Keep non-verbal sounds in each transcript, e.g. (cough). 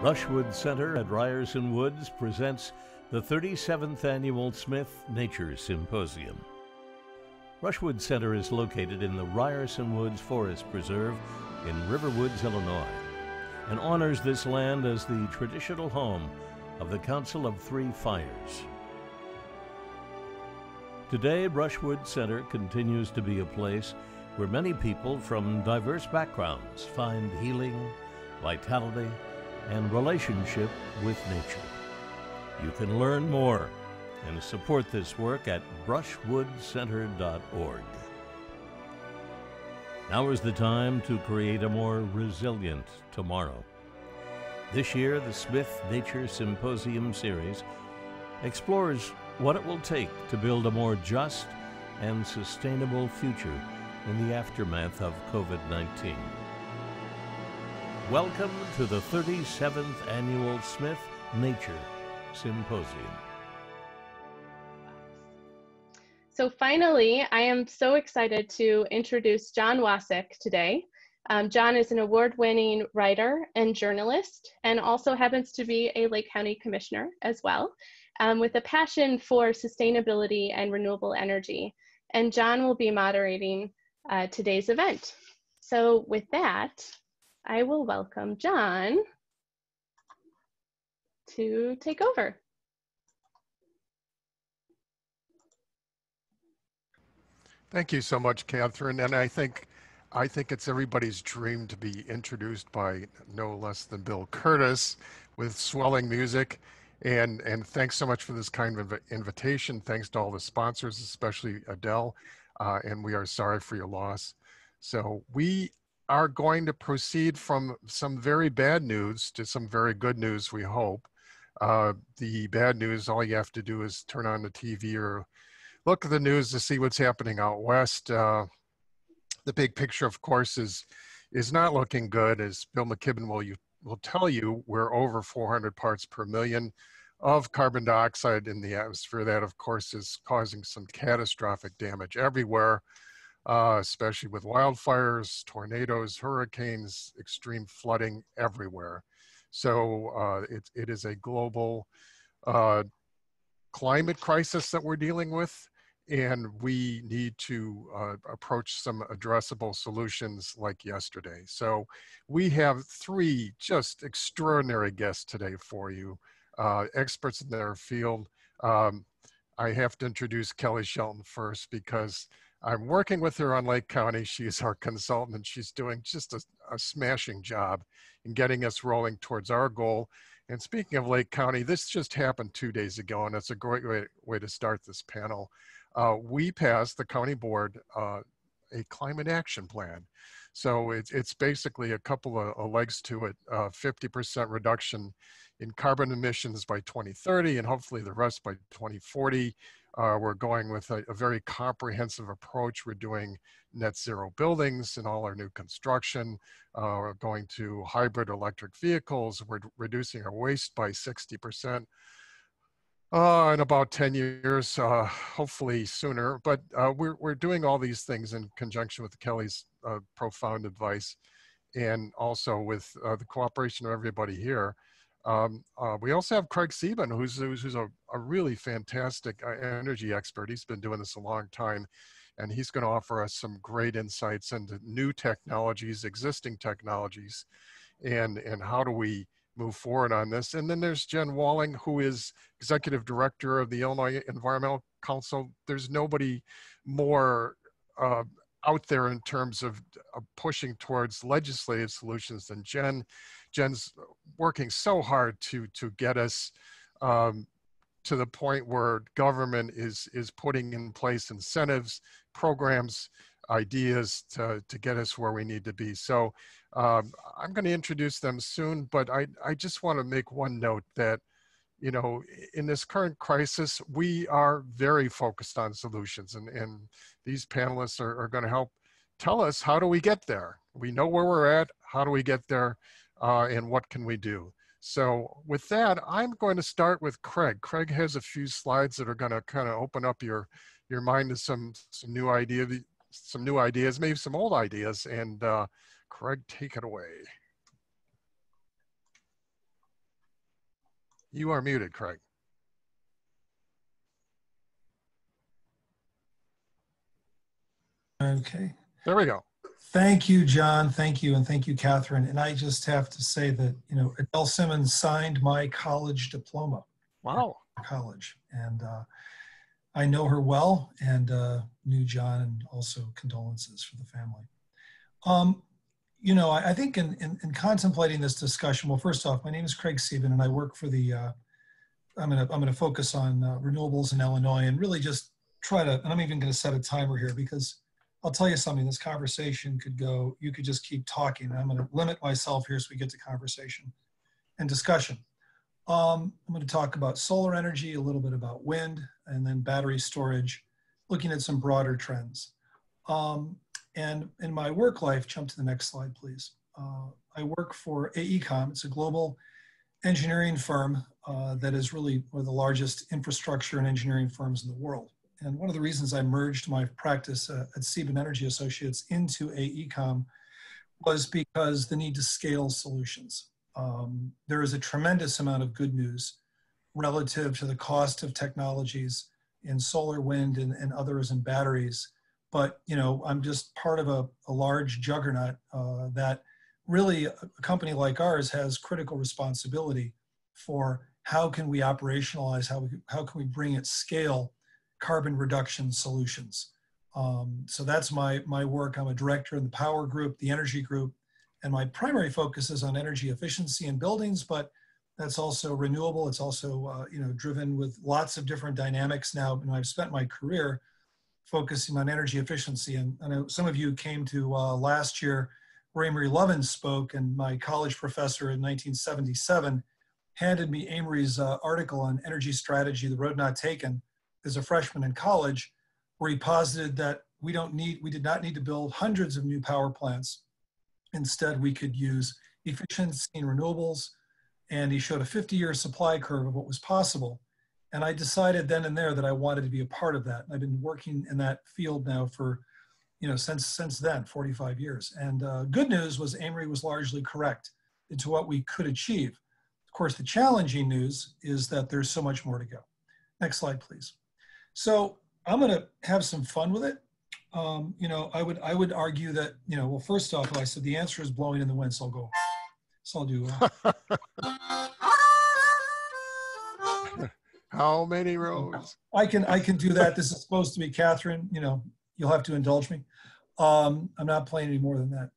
Brushwood Center at Ryerson Woods presents the 37th Annual Smith Nature Symposium. Brushwood Center is located in the Ryerson Woods Forest Preserve in Riverwoods, Illinois, and honors this land as the traditional home of the Council of Three Fires. Today, Brushwood Center continues to be a place where many people from diverse backgrounds find healing, vitality, and relationship with nature. You can learn more and support this work at brushwoodcenter.org. Now is the time to create a more resilient tomorrow. This year, the Smith Nature Symposium series explores what it will take to build a more just and sustainable future in the aftermath of COVID 19. Welcome to the 37th Annual Smith Nature Symposium. So, finally, I am so excited to introduce John Wasik today. Um, John is an award winning writer and journalist, and also happens to be a Lake County Commissioner as well, um, with a passion for sustainability and renewable energy. And John will be moderating uh, today's event. So, with that, I will welcome John to take over. Thank you so much, Catherine. And I think I think it's everybody's dream to be introduced by no less than Bill Kurtis with swelling music. And, and thanks so much for this kind of invitation. Thanks to all the sponsors, especially Adele. Uh, and we are sorry for your loss. So we are going to proceed from some very bad news to some very good news, we hope. Uh, the bad news, all you have to do is turn on the TV or look at the news to see what's happening out west. Uh, the big picture, of course, is is not looking good. As Bill McKibben will you will tell you, we're over 400 parts per million of carbon dioxide in the atmosphere. That, of course, is causing some catastrophic damage everywhere, uh, especially with wildfires, tornadoes, hurricanes, extreme flooding everywhere. So uh, it, it is a global uh, climate crisis that we're dealing with and we need to uh, approach some addressable solutions like yesterday. So we have three just extraordinary guests today for you, uh, experts in their field. Um, I have to introduce Kelly Shelton first because I'm working with her on Lake County. She's our consultant and she's doing just a, a smashing job in getting us rolling towards our goal. And speaking of Lake County, this just happened two days ago and it's a great way, way to start this panel uh, we passed the county board uh, a climate action plan. So it's, it's basically a couple of, of legs to it, 50% uh, reduction in carbon emissions by 2030 and hopefully the rest by 2040. Uh, we're going with a, a, very comprehensive approach. We're doing net zero buildings in all our new construction. Uh, we're going to hybrid electric vehicles. We're reducing our waste by 60% uh, in about 10 years, uh, hopefully sooner. But uh, we're, we're doing all these things in conjunction with Kelly's uh, profound advice and also with the cooperation of everybody here. Um, uh, we also have Craig Sieben, who's, who's a, a really fantastic energy expert. He's been doing this a long time, and he's going to offer us some great insights into new technologies, existing technologies, and, and how do we move forward on this. And then there's Jen Walling, who is executive director of the Illinois Environmental Council. There's nobody more uh, out there in terms of uh, pushing towards legislative solutions than Jen. Jen's working so hard to to get us um, to the point where government is is putting in place incentives, programs, ideas to to get us where we need to be. So um, I'm going to introduce them soon, but I, I just want to make one note that, you know, in this current crisis, we are very focused on solutions and, and these panelists are, are going to help tell us how do we get there? We know where we're at, how do we get there, uh, and what can we do? So with that, I'm going to start with Craig. Craig has a few slides that are going to kind of open up your, your mind to some, some new idea, some new ideas, maybe some old ideas, and uh, Craig, take it away. You are muted, Craig. Okay. There we go. Thank you, John. Thank you. And thank you, Catherine. And I just have to say that, you know, Adele Simmons signed my college diploma. Wow. College. And uh, I know her well and uh, knew John and also condolences for the family. Um, you know, I, I think in, in, in, contemplating this discussion, well, first off, my name is Craig Sieben and I work for the, uh, I'm going to I'm going to focus on uh, renewables in Illinois and really just try to, and I'm even going to set a timer here because I'll tell you something, this conversation could go, you could just keep talking. I'm going to limit myself here so we get to conversation and discussion. Um, I'm going to talk about solar energy, a little bit about wind, and then battery storage, looking at some broader trends. Um, and in my work life, jump to the next slide, please. Uh, I work for AECOM. It's a global engineering firm uh, that is really one of the largest infrastructure and engineering firms in the world. And one of the reasons I merged my practice uh, at Sieben Energy Associates into AECOM was because the need to scale solutions. Um, there is a tremendous amount of good news relative to the cost of technologies in solar, wind, and, and others in batteries. But you know, I'm just part of a, a large juggernaut uh, that really a, a company like ours has critical responsibility for how can we operationalize, how, we, how can we bring it scale carbon reduction solutions. Um, so that's my, my work. I'm a director in the power group, the energy group, and my primary focus is on energy efficiency in buildings, but that's also renewable. It's also, uh, you know, driven with lots of different dynamics now. And I've spent my career focusing on energy efficiency. And I know some of you came to uh, last year Amory Lovins spoke, and my college professor in 1977 handed me Amory's uh, article on energy strategy, The Road Not Taken, as a freshman in college, where he posited that we don't need, we did not need to build hundreds of new power plants. Instead, we could use efficiency in renewables. And he showed a 50 year supply curve of what was possible. And I decided then and there that I wanted to be a part of that. I've been working in that field now for, you know, since, since then, 45 years. And uh, good news was Amory was largely correct into what we could achieve. Of course, the challenging news is that there's so much more to go. Next slide, please. So I'm going to have some fun with it. Um, you know, I would I would argue that you know, well, first off, I said the answer is blowing in the wind, so I'll go. So I'll do. Uh, (laughs) How many rows? I can I can do that. This is supposed to be Catherine. You know, you'll have to indulge me. Um, I'm not playing any more than that.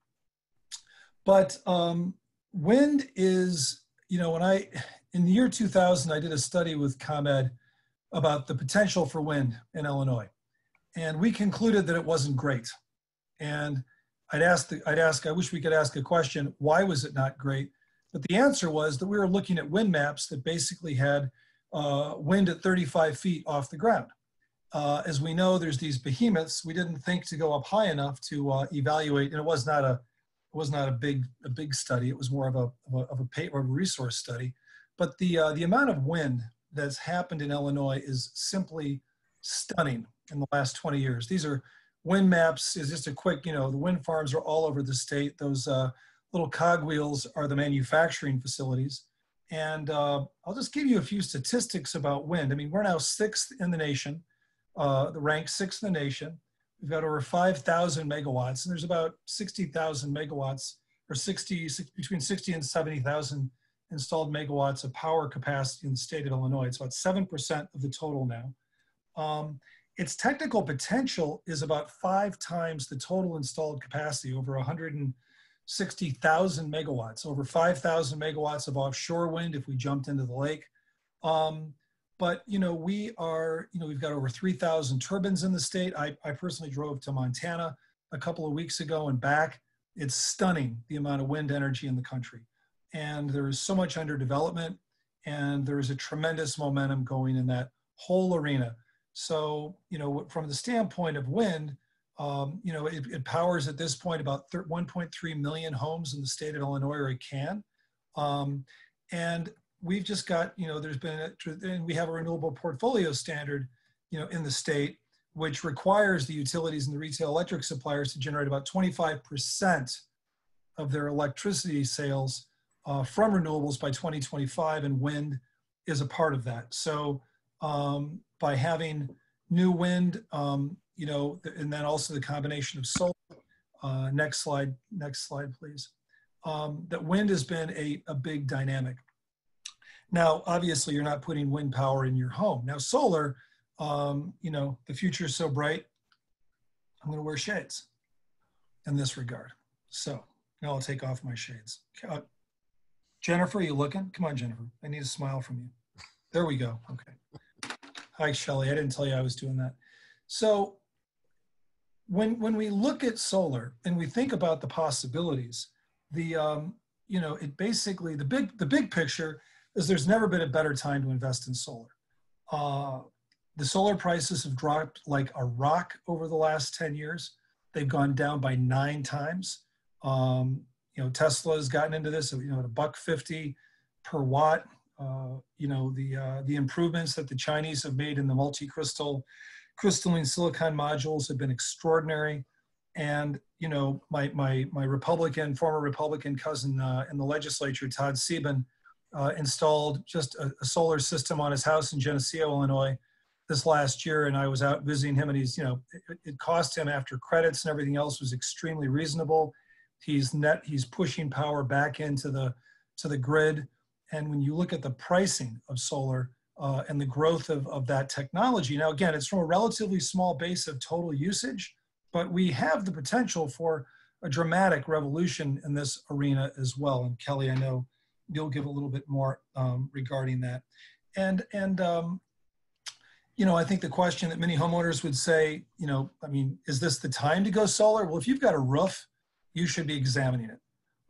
But um, wind is, you know, when I in the year 2000, I did a study with ComEd about the potential for wind in Illinois. And we concluded that it wasn't great. And I'd ask, the, I'd ask, I wish we could ask a question, why was it not great? But the answer was that we were looking at wind maps that basically had uh, wind at 35 feet off the ground. Uh, as we know, there's these behemoths. We didn't think to go up high enough to uh, evaluate, and it was not a, it was not a big, a big study. It was more of a, of a, of a, of a resource study. But the, uh, the amount of wind that's happened in Illinois is simply stunning in the last 20 years. These are wind maps is just a quick, you know, the wind farms are all over the state. Those uh, little cogwheels are the manufacturing facilities. And uh, I'll just give you a few statistics about wind. I mean, we're now sixth in the nation, uh, the rank sixth in the nation. We've got over 5,000 megawatts, and there's about 60,000 megawatts, or 60, between 60 and 70,000 installed megawatts of power capacity in the state of Illinois. It's about 7% of the total now. Um, its technical potential is about five times the total installed capacity, over 160,000 megawatts, over 5,000 megawatts of offshore wind if we jumped into the lake. Um, but, you know, we are, you know, we've got over 3,000 turbines in the state. I, I personally drove to Montana a couple of weeks ago and back. It's stunning the amount of wind energy in the country and there is so much under development and there is a tremendous momentum going in that whole arena. So, you know, from the standpoint of wind, um, you know, it, it, powers at this point about 1.3 million homes in the state of Illinois, or it can. Um, and we've just got, you know, there's been, a, and we have a renewable portfolio standard, you know, in the state, which requires the utilities and the retail electric suppliers to generate about 25% of their electricity sales uh, from renewables by 2025 and wind is a part of that. So um, by having new wind, um, you know, and then also the combination of solar. Uh, next slide, next slide, please. Um, that wind has been a, a big dynamic. Now, obviously, you're not putting wind power in your home. Now, solar, um, you know, the future is so bright. I'm going to wear shades in this regard. So now I'll take off my shades. Jennifer, are you looking? Come on, Jennifer. I need a smile from you. There we go. Okay. Hi, Shelly. I didn't tell you I was doing that. So when when we look at solar and we think about the possibilities, the um, you know it basically the big the big picture is there's never been a better time to invest in solar. Uh, the solar prices have dropped like a rock over the last 10 years. They've gone down by nine times. Um, you know, Tesla has gotten into this, you know, at a buck 50 per watt. Uh, you know, the, uh, the improvements that the Chinese have made in the multi-crystal crystalline silicon modules have been extraordinary. And, you know, my, my, my Republican, former Republican cousin uh, in the legislature, Todd Sieben, uh, installed just a, a, solar system on his house in Geneseo, Illinois this last year. And I was out visiting him and he's, you know, it, it cost him after credits and everything else was extremely reasonable. He's net, he's pushing power back into the, to the grid. And when you look at the pricing of solar uh, and the growth of, of that technology, now again, it's from a relatively small base of total usage, but we have the potential for a dramatic revolution in this arena as well. And Kelly, I know you'll give a little bit more um, regarding that. And, and um, you know, I think the question that many homeowners would say, you know, I mean, is this the time to go solar? Well, if you've got a roof, you should be examining it.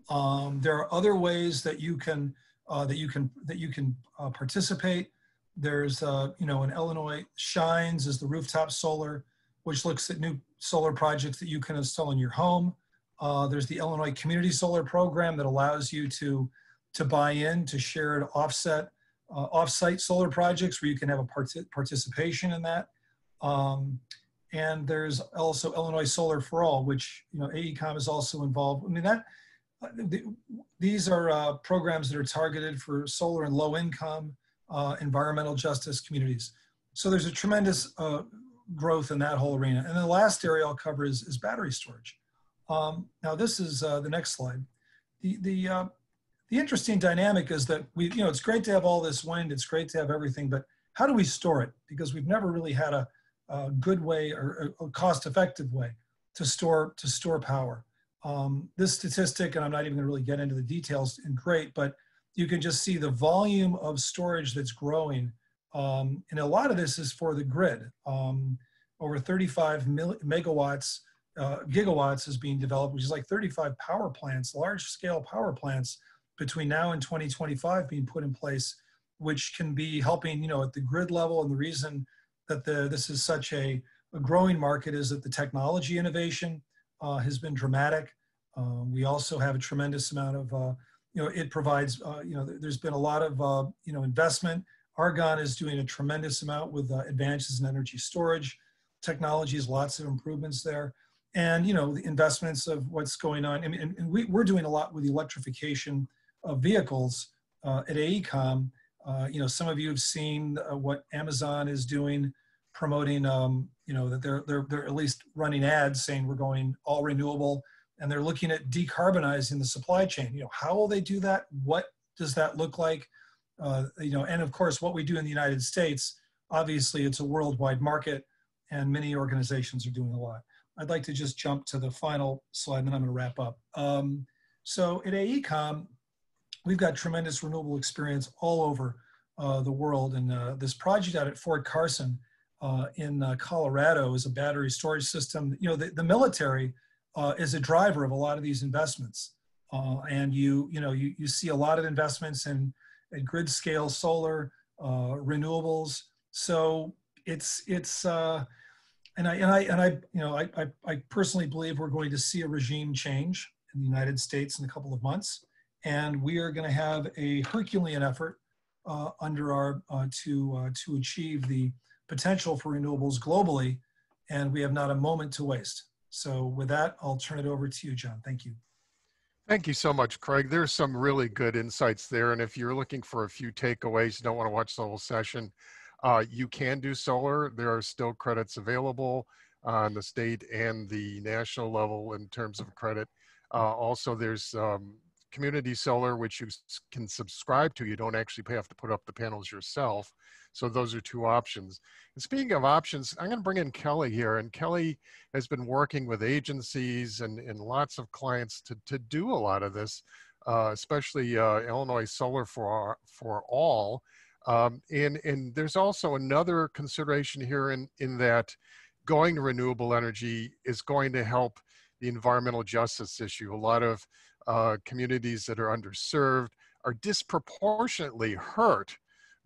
Um, there are other ways that you can uh, that you can that you can uh, participate. There's uh, you know in Illinois, Shines is the rooftop solar, which looks at new solar projects that you can install in your home. Uh, there's the Illinois Community Solar Program that allows you to to buy in to shared offset, uh, offsite solar projects where you can have a part participation in that. Um, and there's also Illinois Solar for All, which you know AECOM is also involved. I mean that uh, the, these are uh, programs that are targeted for solar and low income, uh, environmental justice communities. So there's a tremendous uh, growth in that whole arena. And the last area I'll cover is, is battery storage. Um, now this is uh, the next slide. The, the uh, the interesting dynamic is that we, you know, it's great to have all this wind, it's great to have everything, but how do we store it? Because we've never really had a, a good way or a cost-effective way to store to store power. Um, this statistic, and I'm not even going to really get into the details, and great, but you can just see the volume of storage that's growing, um, and a lot of this is for the grid. Um, over 35 megawatts, uh, gigawatts is being developed, which is like 35 power plants, large-scale power plants between now and 2025 being put in place, which can be helping, you know, at the grid level. And the reason that the, this is such a, a growing market is that the technology innovation uh, has been dramatic. Um, we also have a tremendous amount of, uh, you know, it provides, uh, you know, there's been a lot of, uh, you know, investment. Argonne is doing a tremendous amount with uh, advances in energy storage technologies, lots of improvements there. And, you know, the investments of what's going on. I mean, and, and we, we're doing a lot with the electrification of vehicles at AECOM. Uh, you know, some of you have seen uh, what Amazon is doing, promoting, um, you know, that they're, they're, they're at least running ads saying we're going all renewable and they're looking at decarbonizing the supply chain. You know, how will they do that? What does that look like? Uh, you know, and of course, what we do in the United States, obviously it's a worldwide market and many organizations are doing a lot. I'd like to just jump to the final slide and then I'm gonna wrap up. Um, so at AECOM, we've got tremendous renewable experience all over uh, the world. And uh, this project out at Fort Carson uh, in uh, Colorado is a battery storage system. You know, the, the military uh, is a driver of a lot of these investments. Uh, and you, you know, you, you see a lot of investments in, in grid scale solar, renewables. So it's, it's, and I, and I, and I, you know, I, I, I personally believe we're going to see a regime change in the United States in a couple of months and we are going to have a Herculean effort uh, under our uh, to uh, to achieve the potential for renewables globally, and we have not a moment to waste. So with that, I'll turn it over to you, John. Thank you. Thank you so much, Craig. There's some really good insights there. And if you're looking for a few takeaways, you don't want to watch the whole session, uh, you can do solar. There are still credits available on the state and the national level in terms of credit. Uh, also, there's um, community solar, which you can subscribe to. You don't actually have to put up the panels yourself. So those are two options. And speaking of options, I'm going to bring in Kelly here. And Kelly has been working with agencies and, and lots of clients to, to do a lot of this, uh, especially uh, Illinois Solar for, for All. Um, and, and there's also another consideration here in, in that going to renewable energy is going to help the environmental justice issue. A lot of uh, communities that are underserved are disproportionately hurt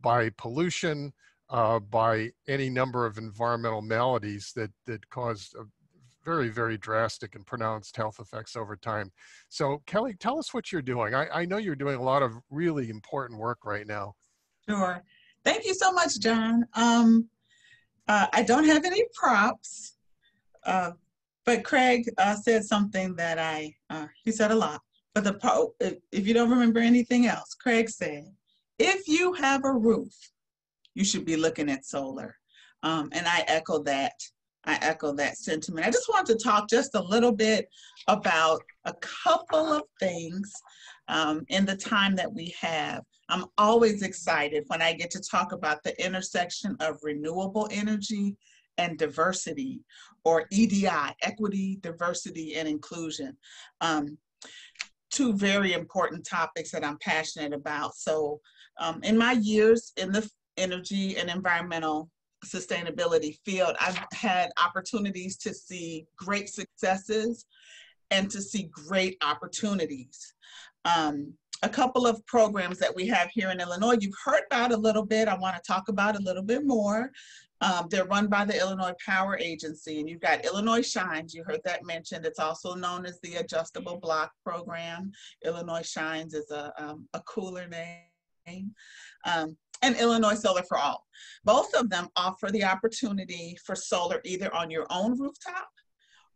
by pollution, uh, by any number of environmental maladies that, that cause very, very drastic and pronounced health effects over time. So Kelly, tell us what you're doing. I, I know you're doing a lot of really important work right now. Sure. Thank you so much, John. Um, uh, I don't have any props, uh, but Craig uh, said something that I, uh, he said a lot. But the if, if you don't remember anything else, Craig said, if you have a roof, you should be looking at solar. Um, and I echo that. I echo that sentiment. I just want to talk just a little bit about a couple of things um, in the time that we have. I'm always excited when I get to talk about the intersection of renewable energy and diversity, or EDI, equity, diversity, and inclusion. Um, two very important topics that I'm passionate about. So um, in my years in the energy and environmental sustainability field, I've had opportunities to see great successes and to see great opportunities. Um, a couple of programs that we have here in Illinois, you've heard about a little bit. I want to talk about a little bit more. Um, they're run by the Illinois Power Agency, and you've got Illinois Shines. You heard that mentioned. It's also known as the Adjustable Block Program. Illinois Shines is a, um, a cooler name. Um, and Illinois Solar for All. Both of them offer the opportunity for solar either on your own rooftop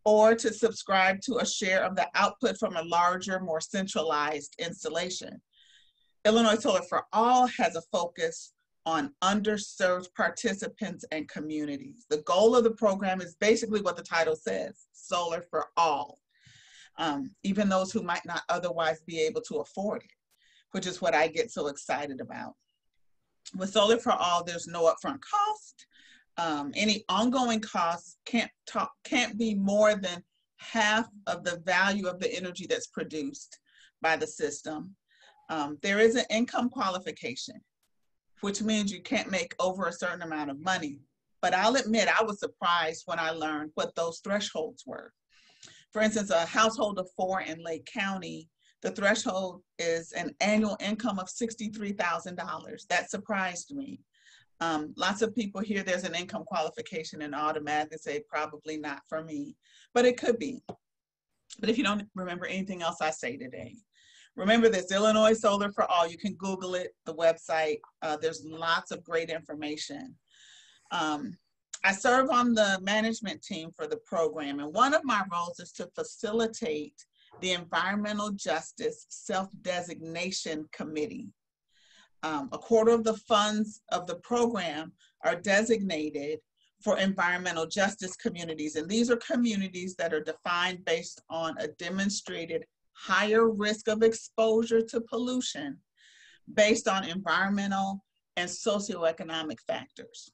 or to subscribe to a share of the output from a larger, more centralized installation. Illinois Solar for All has a focus on underserved participants and communities. The goal of the program is basically what the title says, solar for all, um, even those who might not otherwise be able to afford it, which is what I get so excited about. With Solar for All, there's no upfront cost. Um, any ongoing costs can't, talk, can't be more than half of the value of the energy that's produced by the system. Um, there is an income qualification which means you can't make over a certain amount of money. But I'll admit, I was surprised when I learned what those thresholds were. For instance, a household of four in Lake County, the threshold is an annual income of $63,000. That surprised me. Um, lots of people hear there's an income qualification and automatically say, probably not for me, but it could be. But if you don't remember anything else I say today, Remember this, Illinois Solar for All. You can Google it, the website. Uh, there's lots of great information. Um, I serve on the management team for the program, and one of my roles is to facilitate the Environmental Justice Self-Designation Committee. Um, a quarter of the funds of the program are designated for environmental justice communities, and these are communities that are defined based on a demonstrated higher risk of exposure to pollution based on environmental and socioeconomic factors.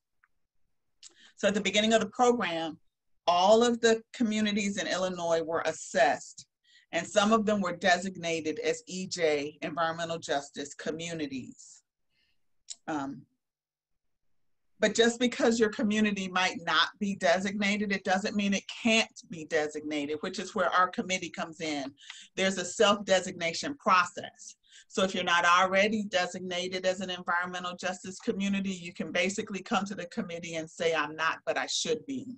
So at the beginning of the program, all of the communities in Illinois were assessed and some of them were designated as EJ, environmental justice communities. Um, but just because your community might not be designated, it doesn't mean it can't be designated, which is where our committee comes in. There's a self-designation process. So if you're not already designated as an environmental justice community, you can basically come to the committee and say, I'm not, but I should be.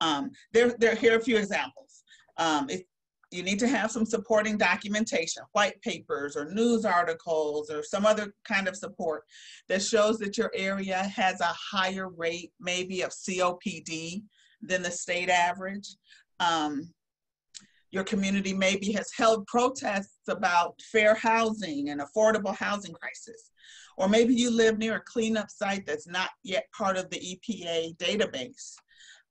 Um, there, there, here are a few examples. Um, if, you need to have some supporting documentation, white papers or news articles or some other kind of support that shows that your area has a higher rate maybe of COPD than the state average. Um, your community maybe has held protests about fair housing and affordable housing crisis. Or maybe you live near a cleanup site that's not yet part of the EPA database.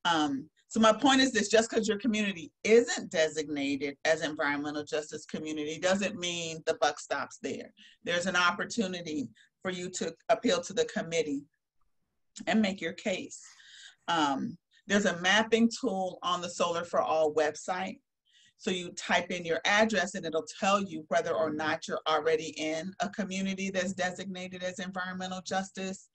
Um, so my point is this, just because your community isn't designated as environmental justice community doesn't mean the buck stops there. There's an opportunity for you to appeal to the committee and make your case. Um, there's a mapping tool on the Solar for All website. So you type in your address and it'll tell you whether or not you're already in a community that's designated as environmental justice.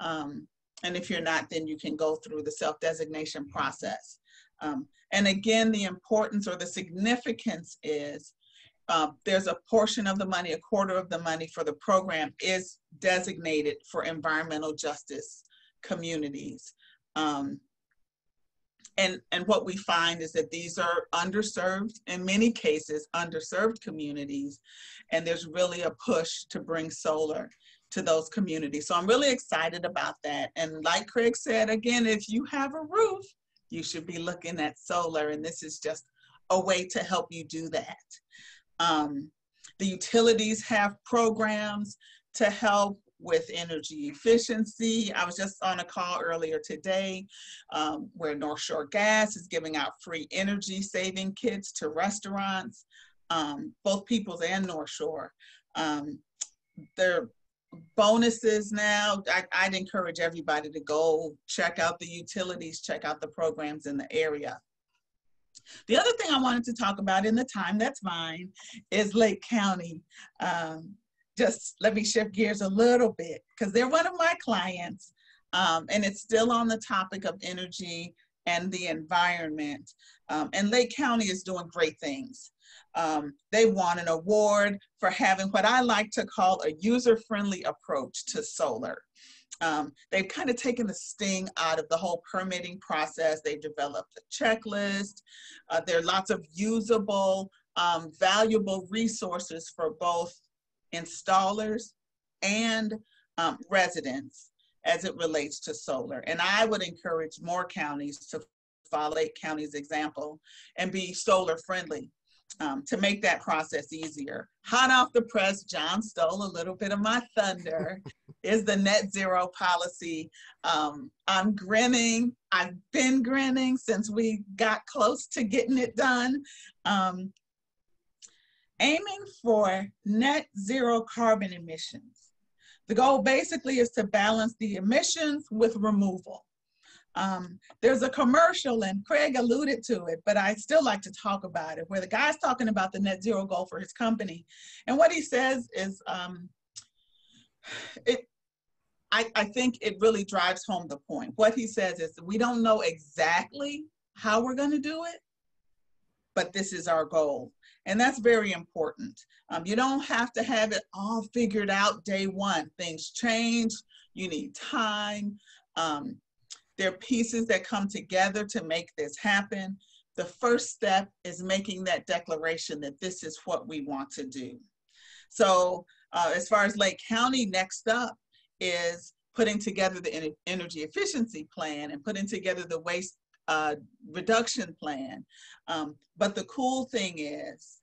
Um, and if you're not, then you can go through the self-designation process. Um, and again, the importance or the significance is uh, there's a portion of the money, a quarter of the money for the program is designated for environmental justice communities. Um, and, and what we find is that these are underserved, in many cases, underserved communities. And there's really a push to bring solar to those communities. So I'm really excited about that. And like Craig said, again, if you have a roof, you should be looking at solar. And this is just a way to help you do that. Um, the utilities have programs to help with energy efficiency. I was just on a call earlier today um, where North Shore Gas is giving out free energy saving kits to restaurants, um, both Peoples and North Shore. Um, there bonuses now. I, would encourage everybody to go check out the utilities, check out the programs in the area. The other thing I wanted to talk about in the time that's mine is Lake County. Um, just let me shift gears a little bit because they're one of my clients um, and it's still on the topic of energy and the environment. Um, and Lake County is doing great things. Um, they won an award for having what I like to call a user-friendly approach to solar. Um, they've kind of taken the sting out of the whole permitting process. They've developed a checklist. Uh, there are lots of usable, um, valuable resources for both installers and um, residents as it relates to solar. And I would encourage more counties to follow Lake County's example and be solar friendly um, to make that process easier. Hot off the press, John stole a little bit of my thunder, (laughs) is the net zero policy. Um, I'm grinning. I've been grinning since we got close to getting it done. Um, aiming for net zero carbon emissions. The goal basically is to balance the emissions with removal. Um, there's a commercial, and Craig alluded to it, but I still like to talk about it, where the guy's talking about the net zero goal for his company. And what he says is, um, it, I, I think it really drives home the point. What he says is, we don't know exactly how we're going to do it, but this is our goal. And that's very important. Um, you don't have to have it all figured out day one. Things change, you need time. Um, there are pieces that come together to make this happen. The first step is making that declaration that this is what we want to do. So uh, as far as Lake County, next up is putting together the energy efficiency plan and putting together the waste uh, reduction plan. Um, but the cool thing is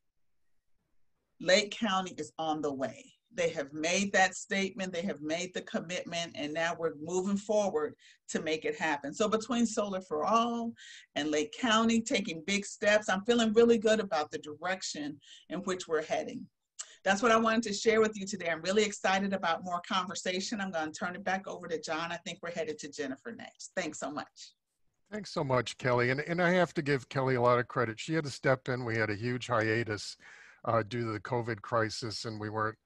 Lake County is on the way. They have made that statement, they have made the commitment, and now we're moving forward to make it happen. So between Solar for All and Lake County taking big steps, I'm feeling really good about the direction in which we're heading. That's what I wanted to share with you today. I'm really excited about more conversation. I'm going to turn it back over to John. I think we're headed to Jennifer next. Thanks so much. Thanks so much, Kelly. And, and I have to give Kelly a lot of credit. She had to step in. We had a huge hiatus uh, due to the COVID crisis, and we weren't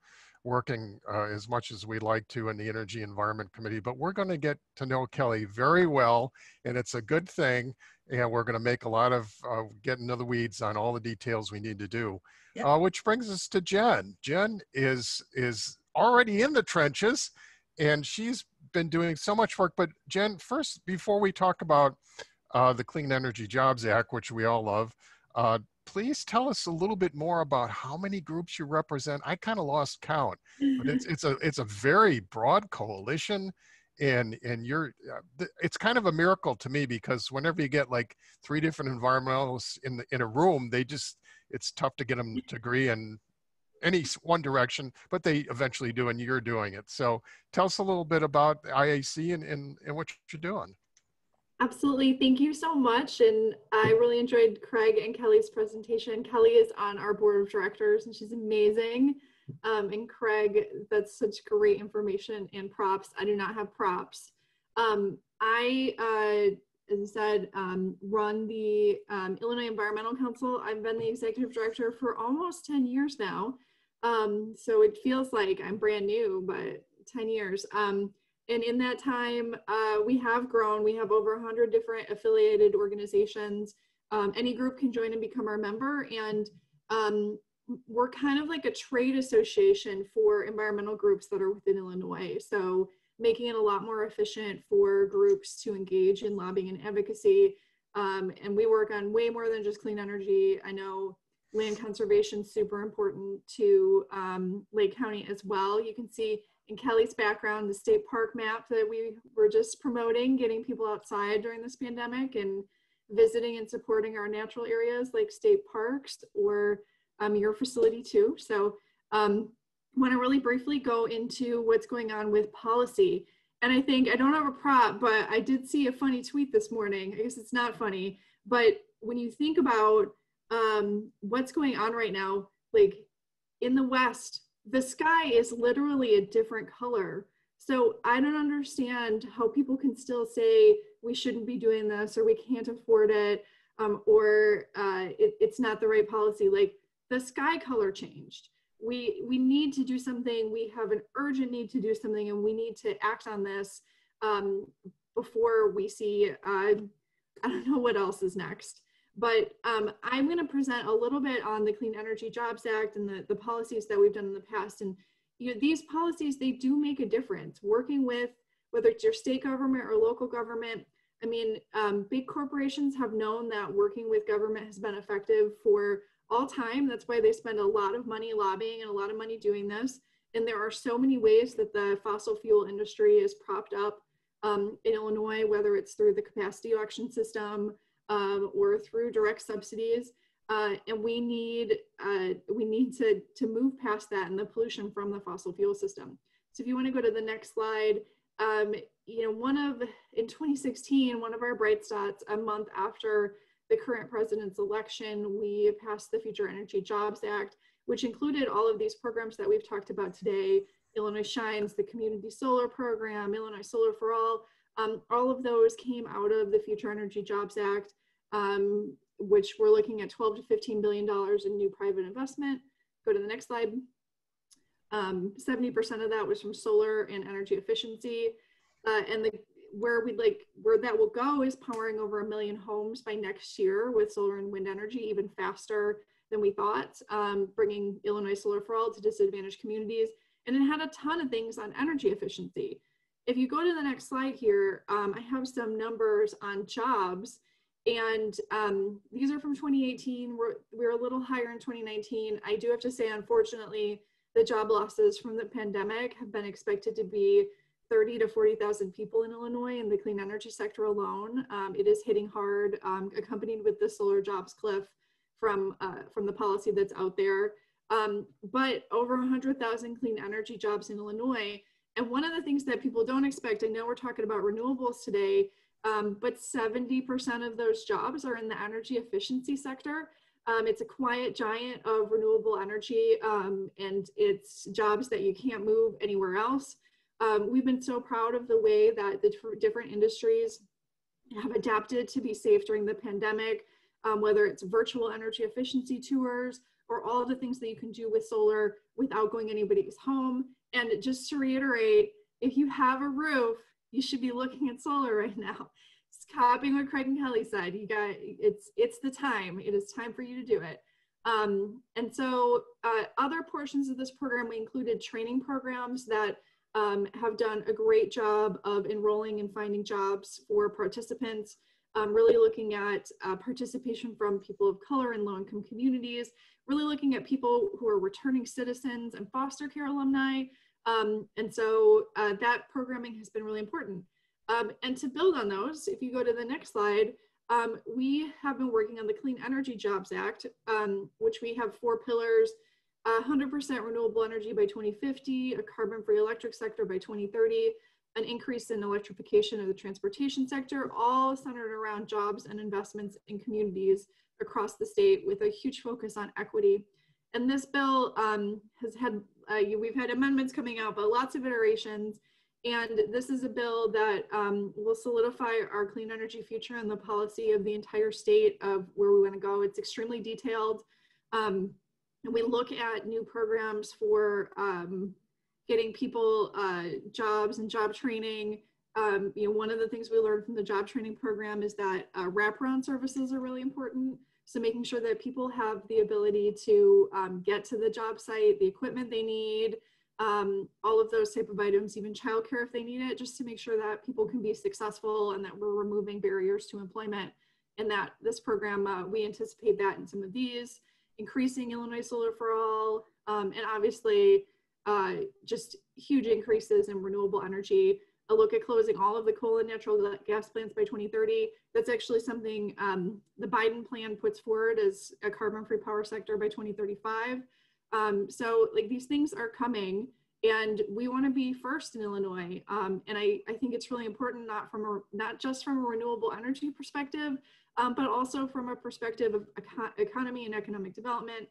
working uh, as much as we'd like to in the Energy Environment Committee, but we're going to get to know Kelly very well, and it's a good thing. And we're going to make a lot of uh, get into the weeds on all the details we need to do. Yep. Uh, which brings us to Jen. Jen is is already in the trenches, and she's been doing so much work. But Jen, first, before we talk about uh, the Clean Energy Jobs Act, which we all love, uh, please tell us a little bit more about how many groups you represent. I kind of lost count, but it's, it's a it's a very broad coalition, and and you're uh, it's kind of a miracle to me because whenever you get like three different environmentalists in the, in a room they just it's tough to get them to agree in any one direction but they eventually do and you're doing it. So tell us a little bit about IEC and, and, and what you're doing Absolutely. Thank you so much. And I really enjoyed Craig and Kelly's presentation. Kelly is on our board of directors and she's amazing. Um, and Craig, that's such great information and props. I do not have props. Um, I, uh, as I said, um, run the um, Illinois Environmental Council. I've been the executive director for almost 10 years now. Um, so it feels like I'm brand new, but 10 years. Um, and in that time, uh, we have grown. We have over 100 different affiliated organizations. any group can join and become our member. And we're kind of like a trade association for environmental groups that are within Illinois. So making it a lot more efficient for groups to engage in lobbying and advocacy. Um, and we work on way more than just clean energy. I know land conservation is super important to um, Lake County as well. You can see in Kelly's background, the state park map that we were just promoting, getting people outside during this pandemic and visiting and supporting our natural areas like state parks or um, your facility too. So um, want to really briefly go into what's going on with policy. And I think, I don't have a prop, but I did see a funny tweet this morning. I guess it's not funny, but when you think about um, what's going on right now, like in the West, the sky is literally a different color. So I don't understand how people can still say we shouldn't be doing this or we can't afford it um, or uh, it, it's not the right policy. Like the sky color changed. We, we need to do something. We have an urgent need to do something and we need to act on this um, before we see, uh, I don't know what else is next. But um, I'm going to present a little bit on the Clean Energy Jobs Act and the, the policies that we've done in the past. And you know, these policies, they do make a difference. Working with whether it's your state government or local government, I mean, um, big corporations have known that working with government has been effective for all time. That's why they spend a lot of money lobbying and a lot of money doing this. And there are so many ways that the fossil fuel industry is propped up um, in Illinois, whether it's through the capacity auction system um, or through direct subsidies. Uh, and we need uh, we need to to move past that and the pollution from the fossil fuel system. So if you want to go to the next slide, um, you know, one of in 2016, one of our bright spots, a month after the current president's election, we passed the Future Energy Jobs Act, which included all of these programs that we've talked about today Illinois Shines, the Community Solar Program, Illinois Solar for All. Um, all of those came out of the Future Energy Jobs Act, um, which we're looking at 12 to 15 billion dollars in new private investment. Go to the next slide. 70% um, of that was from solar and energy efficiency. Uh, and the where we'd like where that will go is powering over a million homes by next year with solar and wind energy even faster than we thought um, bringing illinois solar for all to disadvantaged communities and it had a ton of things on energy efficiency if you go to the next slide here um, i have some numbers on jobs and um, these are from 2018 we're, we're a little higher in 2019 i do have to say unfortunately the job losses from the pandemic have been expected to be 30 to 40,000 people in Illinois in the clean energy sector alone. Um, it is hitting hard, um, accompanied with the solar jobs cliff from, uh, from the policy that's out there. Um, but over 100,000 clean energy jobs in Illinois. And one of the things that people don't expect, I know we're talking about renewables today, um, but 70% of those jobs are in the energy efficiency sector. Um, it's a quiet giant of renewable energy um, and it's jobs that you can't move anywhere else. Um, we've been so proud of the way that the different industries have adapted to be safe during the pandemic, um, whether it's virtual energy efficiency tours or all of the things that you can do with solar without going anybody's home. And just to reiterate, if you have a roof, you should be looking at solar (laughs) right now. It's copying what Craig and Kelly said. You got it's it's the time. It is time for you to do it. Um, and so uh, other portions of this program, we included training programs that um, have done a great job of enrolling and finding jobs for participants, um, really looking at uh, participation from people of color and low income communities, really looking at people who are returning citizens and foster care alumni, Um, and so uh, that programming has been really important. Um, and to build on those, if you go to the next slide, um, we have been working on the Clean Energy Jobs Act, um, which we have four pillars, 100% renewable energy by 2050, a carbon-free electric sector by 2030, an increase in electrification of the transportation sector, all centered around jobs and investments in communities across the state with a huge focus on equity. And this bill um, has had, uh, we've had amendments coming out, but lots of iterations. And this is a bill that um, will solidify our clean energy future and the policy of the entire state of where we want to go. It's extremely detailed. Um, and we look at new programs for um, getting people uh, jobs and job training. Um, you know, one of the things we learned from the job training program is that uh, wraparound services are really important. So making sure that people have the ability to um, get to the job site, the equipment they need, um, all of those type of items, even childcare if they need it, just to make sure that people can be successful and that we're removing barriers to employment. And that this program, uh, we anticipate that in some of these, increasing Illinois Solar for All, um, and obviously uh, just huge increases in renewable energy. A look at closing all of the coal and natural gas plants by 2030. That's actually something um, the Biden plan puts forward as a carbon-free power sector by 2035. Um, so like these things are coming and we want to be first in Illinois. Um, and I, I think it's really important not from a, not just from a renewable energy perspective, um, but also from a perspective of econ economy and economic development.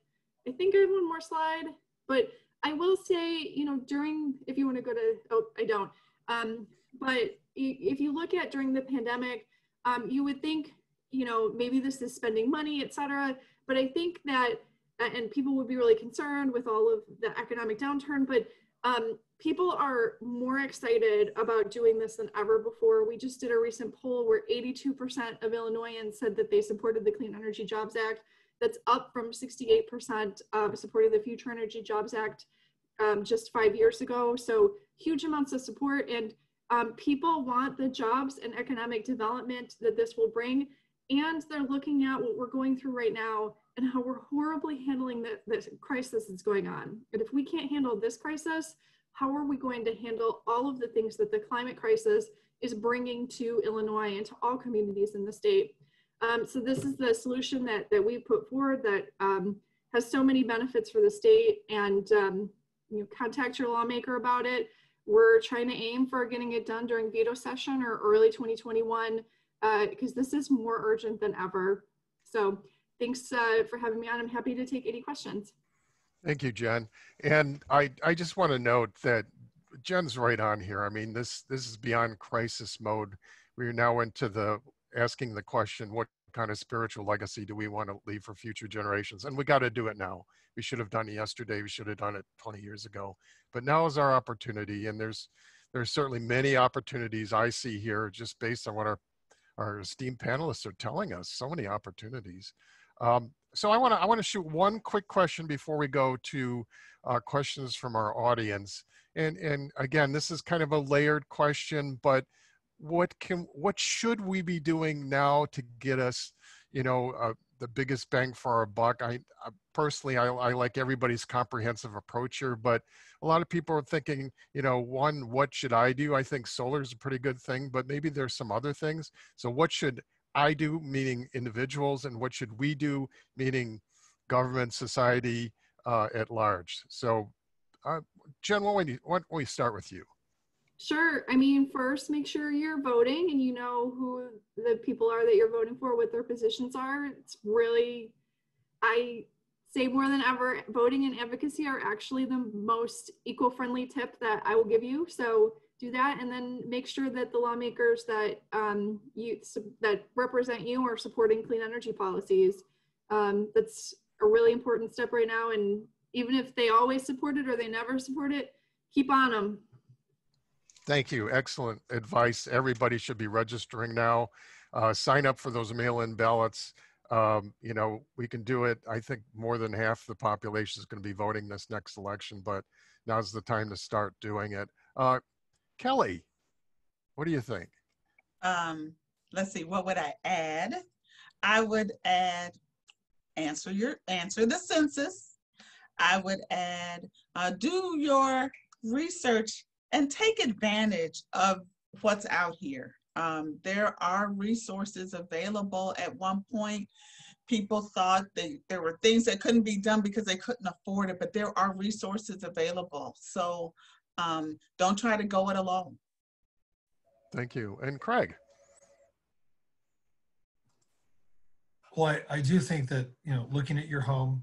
I think I have one more slide, but I will say, you know, during, if you want to go to, oh, I don't. Um, but if you look at during the pandemic, um, you would think, you know, maybe this is spending money, et cetera. But I think that and people would be really concerned with all of the economic downturn, but um, people are more excited about doing this than ever before. We just did a recent poll where 82% of Illinoisans said that they supported the Clean Energy Jobs Act. That's up from 68% uh, supported the Future Energy Jobs Act um, just five years ago. So huge amounts of support and um, people want the jobs and economic development that this will bring. And they're looking at what we're going through right now and how we're horribly handling the, the crisis that's going on. And if we can't handle this crisis, how are we going to handle all of the things that the climate crisis is bringing to Illinois and to all communities in the state? Um, so this is the solution that, that we put forward that um, has so many benefits for the state and um, you know, contact your lawmaker about it. We're trying to aim for getting it done during veto session or early 2021 because uh, this is more urgent than ever. So thanks uh, for having me on. I'm happy to take any questions. Thank you, Jen. And I, I just want to note that Jen's right on here. I mean, this this is beyond crisis mode. We're now into the asking the question, what kind of spiritual legacy do we want to leave for future generations? And we got to do it now. We should have done it yesterday. We should have done it 20 years ago. But now is our opportunity. And there's there's certainly many opportunities I see here just based on what our, our esteemed panelists are telling us, so many opportunities. Um, so I want to I want to shoot one quick question before we go to uh, questions from our audience. And and again, this is kind of a layered question, but what can what should we be doing now to get us, you know, uh, the biggest bang for our buck? I, I personally I, I like everybody's comprehensive approach here, but a lot of people are thinking, you know, one, what should I do? I think solar is a pretty good thing, but maybe there's some other things. So what should I do, meaning individuals, and what should we do, meaning government, society uh, at large. So, uh, Jen, why don't, we, why don't we start with you? Sure. I mean, first, make sure you're voting and you know who the people are that you're voting for, what their positions are. It's really, I say more than ever, voting and advocacy are actually the most eco friendly tip that I will give you. So, do that and then make sure that the lawmakers that um, you that represent you are supporting clean energy policies. Um, that's a really important step right now. And even if they always support it or they never support it, keep on them. Thank you. Excellent advice. Everybody should be registering now. Uh, sign up for those mail-in ballots. Um, you know, we can do it. I think more than half the population is going to be voting this next election, but now's the time to start doing it. Uh, Kelly, what do you think? Um, let's see, what would I add? I would add answer your answer the census. I would add uh, do your research and take advantage of what's out here. Um, there are resources available. At one point, people thought that there were things that couldn't be done because they couldn't afford it, but there are resources available. So um, don't try to go it alone. Thank you. And Craig? Well, I, I do think that, you know, looking at your home,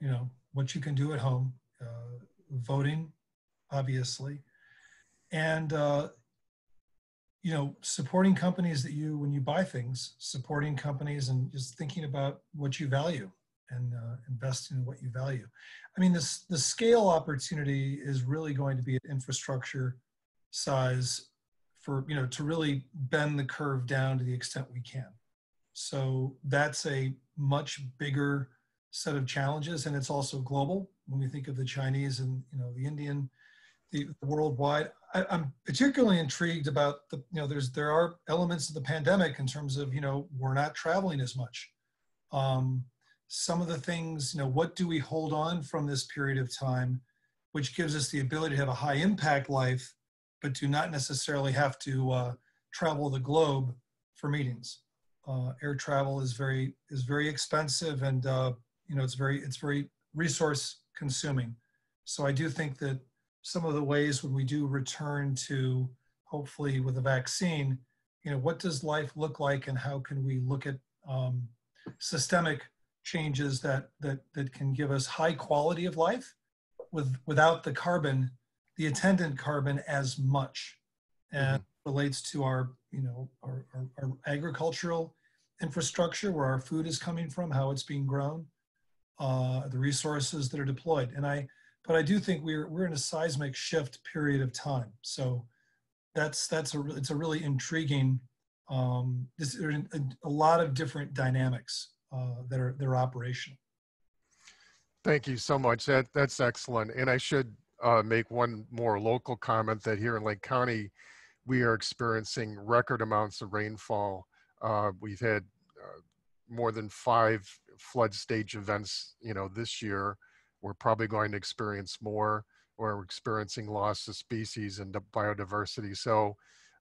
you know, what you can do at home, uh, voting, obviously, and, uh, you know, supporting companies that you, when you buy things, supporting companies and just thinking about what you value and uh, investing in what you value. I mean, this the scale opportunity is really going to be an infrastructure size for you know to really bend the curve down to the extent we can. So that's a much bigger set of challenges, and it's also global. When we think of the Chinese and you know the Indian, the, the worldwide, I, am particularly intrigued about the you know there's there are elements of the pandemic in terms of you know we're not traveling as much. Um, some of the things you know what do we hold on from this period of time, which gives us the ability to have a high impact life, but do not necessarily have to uh, travel the globe for meetings uh, air travel is very is very expensive and uh, you know it's very it's very resource consuming. So I do think that some of the ways when we do return to hopefully with a vaccine, you know, what does life look like and how can we look at um, systemic changes that that that can give us high quality of life with without the carbon, the attendant carbon as much, and mm-hmm. relates to our you know, our, our, our, agricultural infrastructure, where our food is coming from, how it's being grown, uh, the resources that are deployed. And I, but I do think we're we're in a seismic shift period of time. So that's that's a it's a really intriguing. Um, this, there a, a lot of different dynamics uh, that are that are operational. Thank you so much. That that's excellent. And I should uh, make one more local comment that here in Lake County, we are experiencing record amounts of rainfall. Uh, we've had uh, more than five flood stage events, you know, this year. We're probably going to experience more. We're experiencing loss of species and biodiversity. So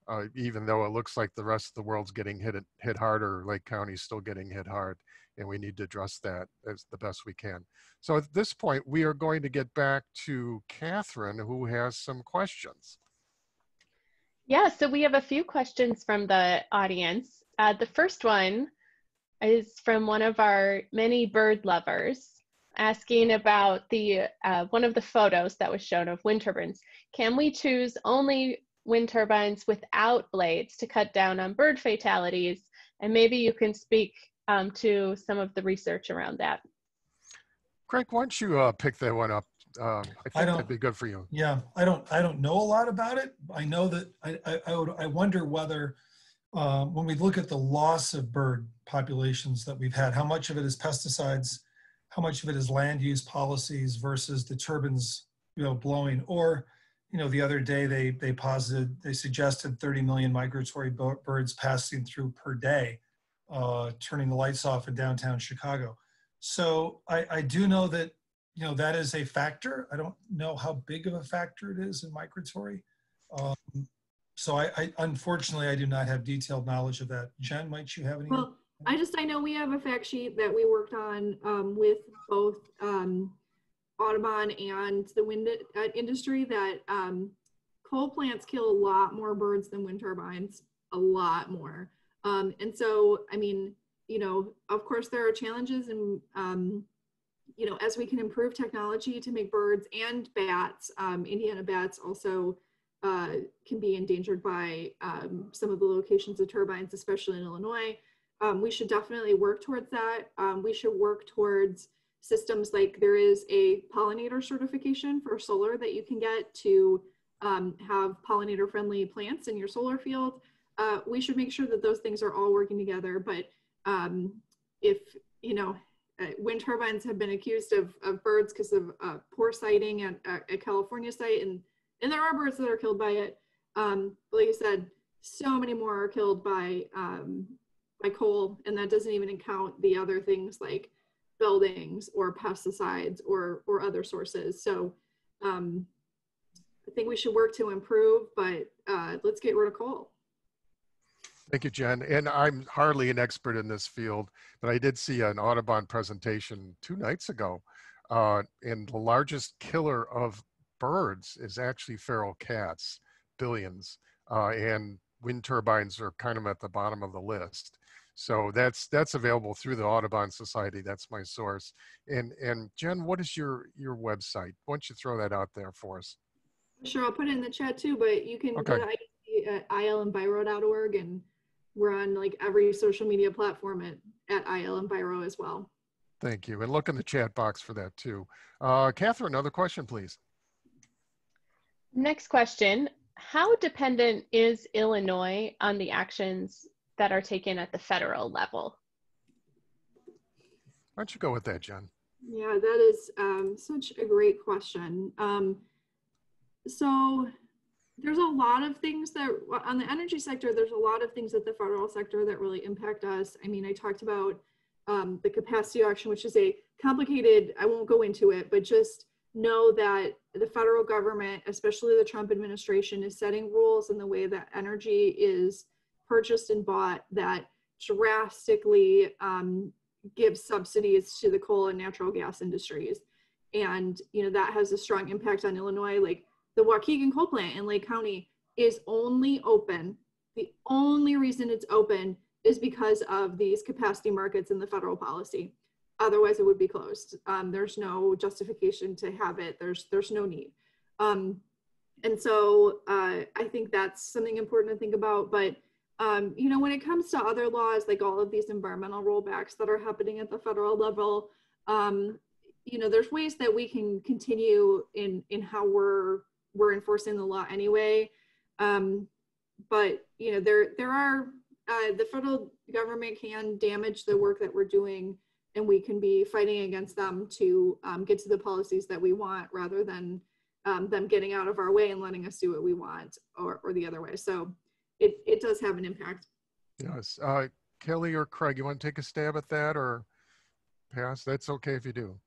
uh, even though it looks like the rest of the world's getting hit hit harder, Lake County's still getting hit hard, and we need to address that as the best we can. So at this point, we are going to get back to Catherine, who has some questions. Yeah, so we have a few questions from the audience. Uh, the first one is from one of our many bird lovers asking about the uh, one of the photos that was shown of wind turbines. Can we choose only wind turbines without blades to cut down on bird fatalities? And maybe you can speak um, to some of the research around that. Craig, why don't you uh, pick that one up? uh, I think I that'd be good for you. Yeah, I don't, I don't know a lot about it. I know that I, I, I would, I wonder whether uh, when we look at the loss of bird populations that we've had, how much of it is pesticides, how much of it is land use policies versus the turbines, you know, blowing, or, you know, the other day they they posited, they suggested 30 million migratory birds passing through per day, uh, turning the lights off in downtown Chicago. So I, I do know that you know that is a factor. I don't know how big of a factor it is in migratory. Um, so I, I, unfortunately I do not have detailed knowledge of that. Jen, might you have any? Well, I just I know we have a fact sheet that we worked on um, with both um, Audubon and the wind uh, industry that um, coal plants kill a lot more birds than wind turbines, a lot more. Um, and so I mean, you know, of course there are challenges and um, you know, as we can improve technology to make birds and bats, um, Indiana bats also uh, can be endangered by some of the locations of turbines, especially in Illinois. Um, we should definitely work towards that. Um, we should work towards systems like there is a pollinator certification for solar that you can get to um, have pollinator friendly plants in your solar field. Uh, we should make sure that those things are all working together. But um, if, you know, uh, wind turbines have been accused of, of birds because of uh, poor siting at, a California site, and and there are birds that are killed by it. Um, like I said, so many more are killed by um, by coal, and that doesn't even count the other things like buildings or pesticides or or other sources. So um, I think we should work to improve, but uh, let's get rid of coal. Thank you, Jen. And I'm hardly an expert in this field, but I did see an Audubon presentation two nights ago. Uh, and the largest killer of birds is actually feral cats, billions. Uh, and wind turbines are kind of at the bottom of the list. So that's that's available through the Audubon Society. That's my source. And and Jen, what is your your website? Why don't you throw that out there for us? Sure, I'll put it in the chat too, but you can okay. go to at ilenviro.org and we're on like every social media platform at, at ilenviro as well. Thank you. And look in the chat box for that too. Uh, Catherine, another question, please. Next question. How dependent is Illinois on the actions that are taken at the federal level? Why don't you go with that, Jen? Yeah, that is um, such a great question. Um, so there's a lot of things that on the energy sector, there's a lot of things at the federal sector that really impact us. I mean, I talked about um, the capacity auction, which is a complicated, I won't go into it, but just know that the federal government, especially the Trump administration, is setting rules in the way that energy is purchased and bought that drastically um, subsidies to the coal and natural gas industries. And, you know, that has a strong impact on Illinois. Like the Waukegan coal plant in Lake County is only open. The only reason it's open is because of these capacity markets and the federal policy. Otherwise, it would be closed. Um, there's no justification to have it. There's there's no need. Um, and so uh, I think that's something important to think about. But um, you know, when it comes to other laws, like all of these environmental rollbacks that are happening at the federal level, um, you know, there's ways that we can continue in in how we're we're enforcing the law anyway. Um, but you know, there there are uh, the federal government can damage the work that we're doing, and we can be fighting against them to um, get to the policies that we want, rather than um, them getting out of our way and letting us do what we want, or or the other way. So it it does have an impact. Yes, uh, Kelly or Craig, you want to take a stab at that, or pass? That's okay if you do.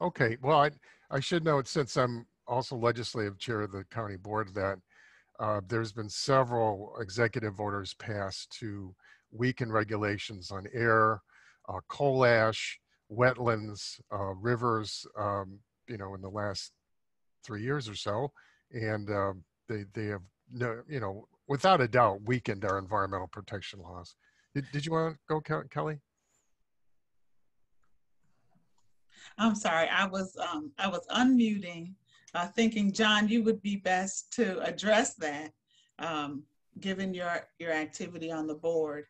Okay, well, I, I should note since I'm also legislative chair of the county board that uh, there's been several executive orders passed to weaken regulations on air, uh, coal ash, wetlands, uh, rivers, um, you know, in the last three years or so. And um, they, they have, no, you know, without a doubt weakened our environmental protection laws. Did, did you want to go, Kelly? I'm sorry, I was um, I was unmuting, uh, thinking John, you would be best to address that, um, given your your activity on the board.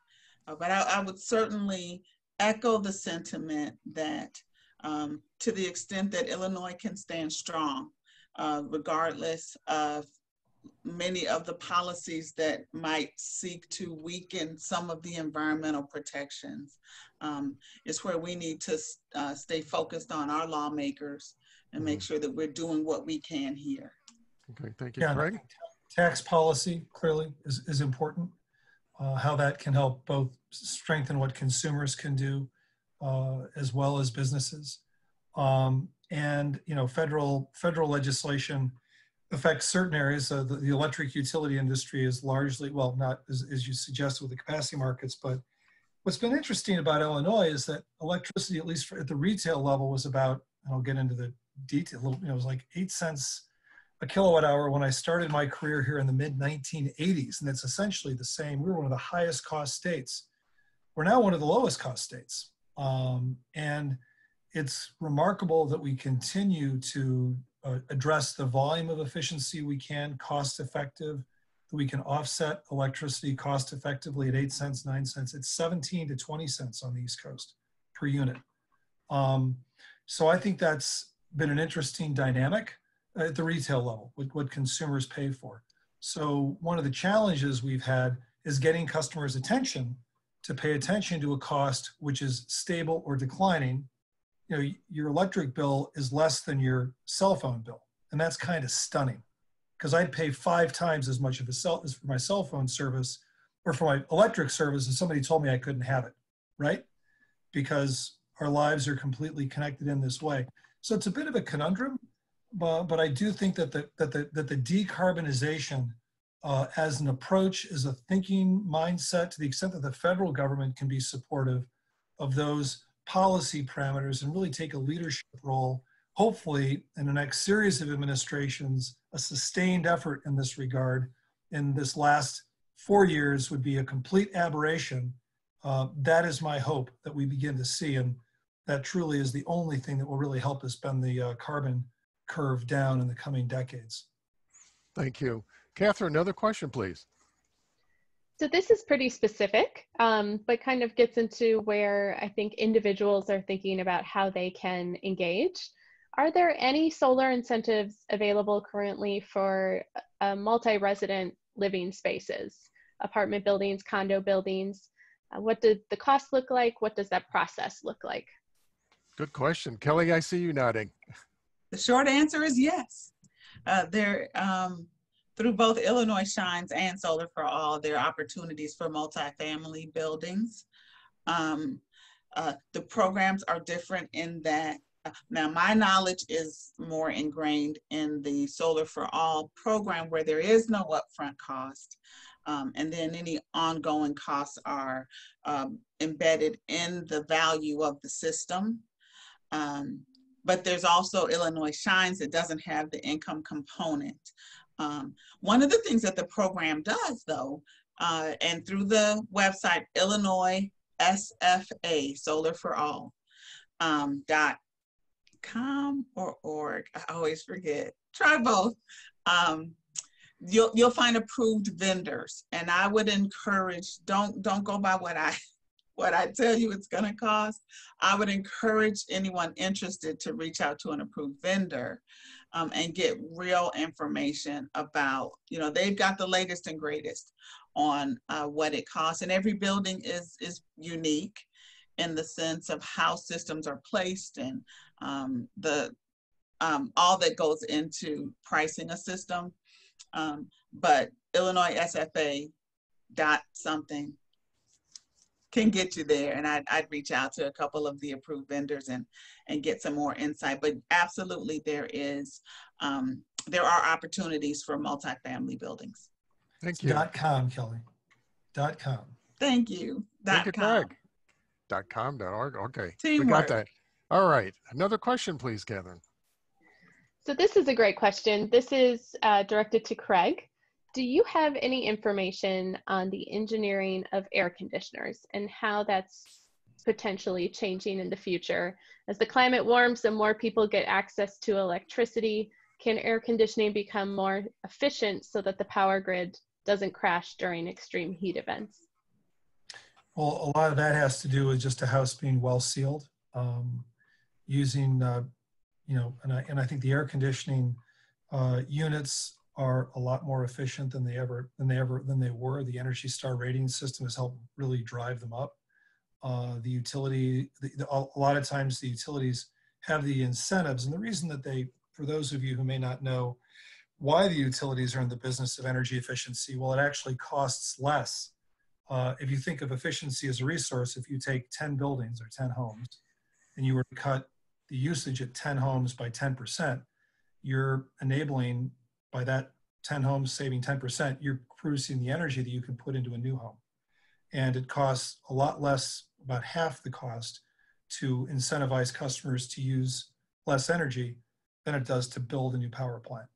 Uh, but I, I, would certainly echo the sentiment that, um, to the extent that Illinois can stand strong, uh, regardless of many of the policies that might seek to weaken some of the environmental protections. Um, it's where we need to uh, stay focused on our lawmakers and make mm-hmm. sure that we're doing what we can here. Okay, thank you, yeah, Craig. Tax policy clearly is, is important. Uh, how that can help both strengthen what consumers can do uh, as well as businesses. Um, and you know, federal federal legislation affects certain areas. The, the, electric utility industry is largely, well, not as, as you suggested with the capacity markets, but what's been interesting about Illinois is that electricity, at least for, at the retail level, was about, and I'll get into the detail, you know, it was like eight cents a kilowatt hour when I started my career here in the mid 1980s. And it's essentially the same. We were one of the highest cost states. We're now one of the lowest cost states. Um, and it's remarkable that we continue to uh, address the volume of efficiency we can, cost effective, that we can offset electricity cost effectively at eight cents, nine cents. It's 17 to 20 cents on the East Coast per unit. Um, so I think that's been an interesting dynamic at the retail level, with what consumers pay for. So one of the challenges we've had is getting customers' attention to pay attention to a cost which is stable or declining you know, your electric bill is less than your cell phone bill. And that's kind of stunning because I'd pay five times as much of a cell as for my cell phone service or for my electric service and somebody told me I couldn't have it, right? Because our lives are completely connected in this way. So it's a bit of a conundrum, but, but I do think that the, that the, that the decarbonization uh, as an approach, as a thinking mindset, to the extent that the federal government can be supportive of those policy parameters and really take a leadership role, hopefully in the next series of administrations, a sustained effort in this regard in this last four years would be a complete aberration. Uh, that is my hope that we begin to see. And that truly is the only thing that will really help us bend the uh, carbon curve down in the coming decades. Thank you. Catherine, another question, please. So this is pretty specific, um, but kind of gets into where I think individuals are thinking about how they can engage. Are there any solar incentives available currently for uh, multi-resident living spaces, apartment buildings, condo buildings? Uh, what does the cost look like? What does that process look like? Good question. Kelly, I see you nodding. The short answer is yes. Uh, there, um, through both Illinois Shines and Solar for All, there are opportunities for multifamily buildings. Um, uh, the programs are different in that, uh, now my knowledge is more ingrained in the Solar for All program where there is no upfront cost. Um, and then any ongoing costs are um, embedded in the value of the system. Um, but there's also Illinois Shines that doesn't have the income component. Um, one of the things that the program does, though, uh, and through the website Illinois SFA Solar for All um, dot com or org, I always forget. Try both. Um, you'll you'll find approved vendors, and I would encourage don't don't go by what I (laughs) what I tell you it's going to cost. I would encourage anyone interested to reach out to an approved vendor um, and get real information about, you know, they've got the latest and greatest on uh, what it costs. And every building is, is unique in the sense of how systems are placed and um, the um, all that goes into pricing a system. Um, but Illinois SFA dot something can get you there. And I'd, I'd reach out to a couple of the approved vendors and, and get some more insight. But absolutely there is, um, there are opportunities for multifamily buildings. Thank you. Dot com, Kelly. Dot com. Thank you. Thank Dot you, com. Craig. Dot com, dot org. Okay. Teamwork. We got that. All right. Another question, please, Catherine. So this is a great question. This is uh, directed to Craig. Do you have any information on the engineering of air conditioners and how that's potentially changing in the future? As the climate warms and more people get access to electricity, can air conditioning become more efficient so that the power grid doesn't crash during extreme heat events? Well, a lot of that has to do with just a house being well sealed, um, using, uh, you know, and I, and I think the air conditioning uh, units are a lot more efficient than they ever than they ever than they were. The Energy Star rating system has helped really drive them up. Uh, the utility, the, the, a lot of times the utilities have the incentives, and the reason that they, for those of you who may not know, why the utilities are in the business of energy efficiency, well, it actually costs less uh, if you think of efficiency as a resource, if you take 10 buildings or 10 homes and you were to cut the usage at 10 homes by 10%, you're enabling by that 10 homes saving 10%, you're producing the energy that you can put into a new home. And it costs a lot less, about half the cost, to incentivize customers to use less energy than it does to build a new power plant.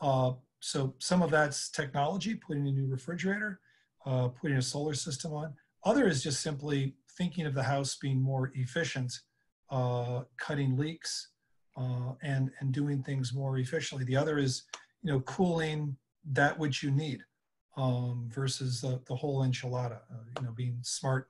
Uh, so some of that's technology, putting a new refrigerator uh, putting a solar system on. Other is just simply thinking of the house being more efficient, uh, cutting leaks, uh, and and doing things more efficiently. The other is, you know, cooling that which you need um, versus the, the whole enchilada. Uh, you know, being smart,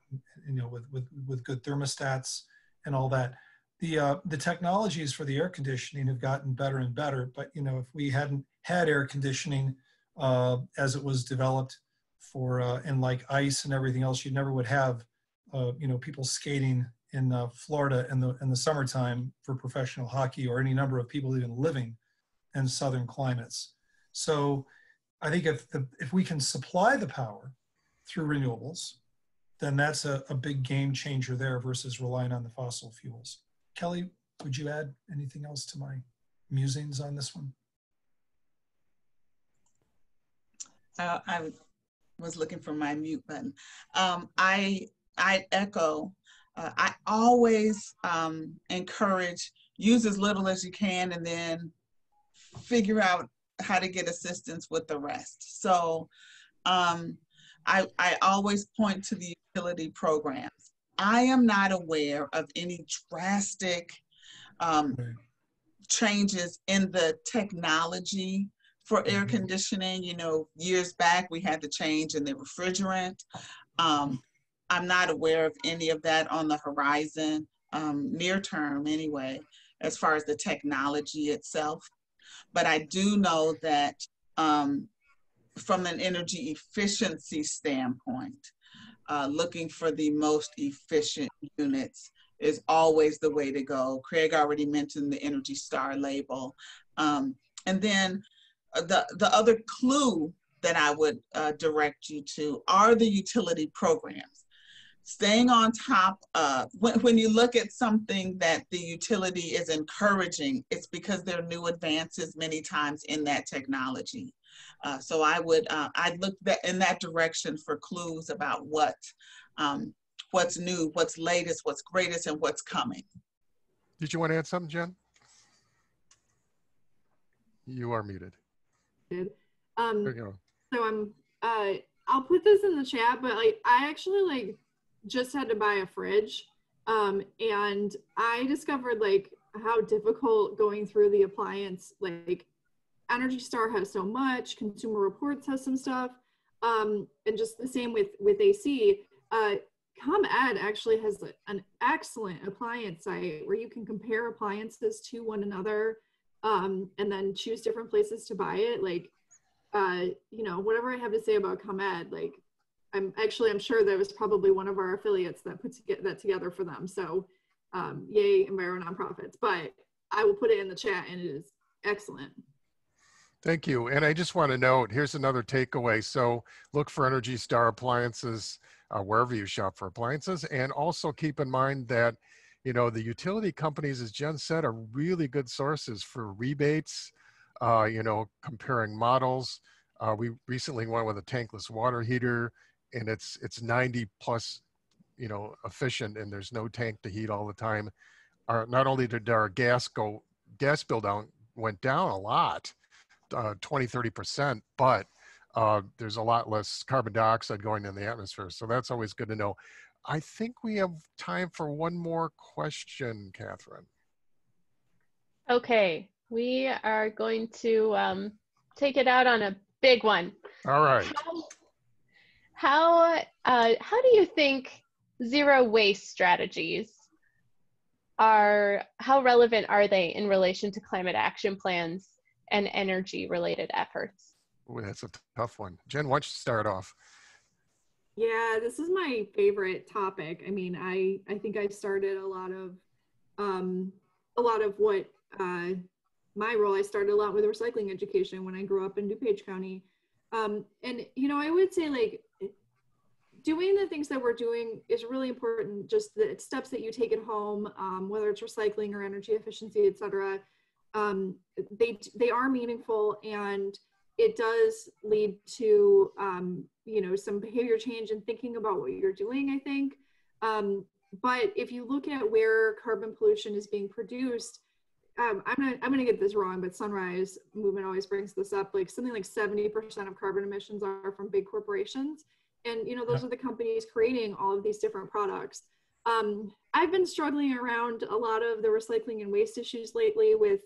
you know, with with with good thermostats and all that. The uh, the technologies for the air conditioning have gotten better and better. But you know, if we hadn't had air conditioning uh, as it was developed for uh, and like ice and everything else, you never would have uh, you know people skating in uh, Florida in the in the summertime for professional hockey or any number of people even living in southern climates. So I think if the, if we can supply the power through renewables, then that's a, a big game changer there versus relying on the fossil fuels. Kelly, would you add anything else to my musings on this one? Uh, I was looking for my mute button. Um, I I echo. Uh, I always um, encourage use as little as you can, and then figure out how to get assistance with the rest. So um, I I always point to the utility programs. I am not aware of any drastic um, changes in the technology for air Mhm. conditioning. You know, years back we had the change in the refrigerant. Um, I'm not aware of any of that on the horizon, um, near term anyway, as far as the technology itself. But I do know that um, from an energy efficiency standpoint, uh, looking for the most efficient units is always the way to go. Craig already mentioned the Energy Star label. Um, and then uh, the, the other clue that I would uh, direct you to are the utility programs. Staying on top of, when, when you look at something that the utility is encouraging, it's because there are new advances many times in that technology. Uh, so I would, uh, I'd look that, in that direction for clues about what, um, what's new, what's latest, what's greatest, and what's coming. Did you want to add something, Jen? You are muted. Um, you so I'm uh I'll put this in the chat, but like I actually like just had to buy a fridge. Um and I discovered like how difficult going through the appliance like Energy Star has so much, Consumer Reports has some stuff. Um and just the same with with AC. Uh ComEd actually has an excellent appliance site where you can compare appliances to one another um, and then choose different places to buy it. Like uh, you know, whatever I have to say about ComEd, like I'm actually I'm sure that was probably one of our affiliates that put to that together for them. So um, yay, Enviro nonprofits. But I will put it in the chat and it is excellent. Thank you. And I just want to note, here's another takeaway. So look for Energy Star appliances uh, wherever you shop for appliances. And also keep in mind that, you know, the utility companies, as Jen said, are really good sources for rebates, uh, you know, comparing models. Uh, we recently went with a tankless water heater and it's, it's 90 plus, you know, efficient and there's no tank to heat all the time. Our, not only did our gas go, gas bill down, went down a lot, uh, 20, 30%, but uh, there's a lot less carbon dioxide going in the atmosphere. So that's always good to know. I think we have time for one more question, Catherine. Okay, we are going to um, take it out on a big one. All right. How how, uh, how do you think zero waste strategies are how relevant are they in relation to climate action plans and energy related efforts? Ooh, that's a tough one. Jen, why don't you start off? Yeah, this is my favorite topic. I mean, I I think I started a lot of um a lot of what uh my role I started a lot with recycling education when I grew up in DuPage County. Um and you know, I would say like doing the things that we're doing is really important just the steps that you take at home um, whether it's recycling or energy efficiency etc um, they they are meaningful and it does lead to um, you know some behavior change and thinking about what you're doing i think um, but if you look at where carbon pollution is being produced um, I'm gonna I'm gonna get this wrong, but Sunrise Movement always brings this up. Like something like 70% of carbon emissions are from big corporations, and you know those are the companies creating all of these different products. Um, I've been struggling around a lot of the recycling and waste issues lately with